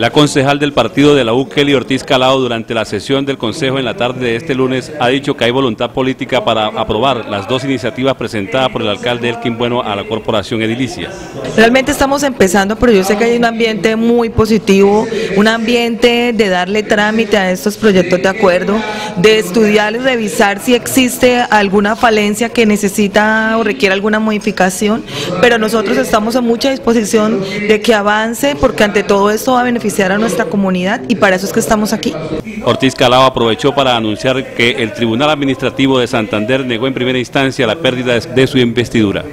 La concejal del partido de la U, Kelly Ortiz Calao, durante la sesión del Consejo en la tarde de este lunes, ha dicho que hay voluntad política para aprobar las dos iniciativas presentadas por el alcalde Elkin Bueno a la Corporación Edilicia. Realmente estamos empezando, pero yo sé que hay un ambiente muy positivo, un ambiente de darle trámite a estos proyectos de acuerdo, de estudiar y revisar si existe alguna falencia que necesita o requiere alguna modificación, pero nosotros estamos a mucha disposición de que avance, porque ante todo esto va a beneficiar a nuestra comunidad y para eso es que estamos aquí. Ortiz Calao aprovechó para anunciar que el Tribunal Administrativo de Santander negó en primera instancia la pérdida de su investidura.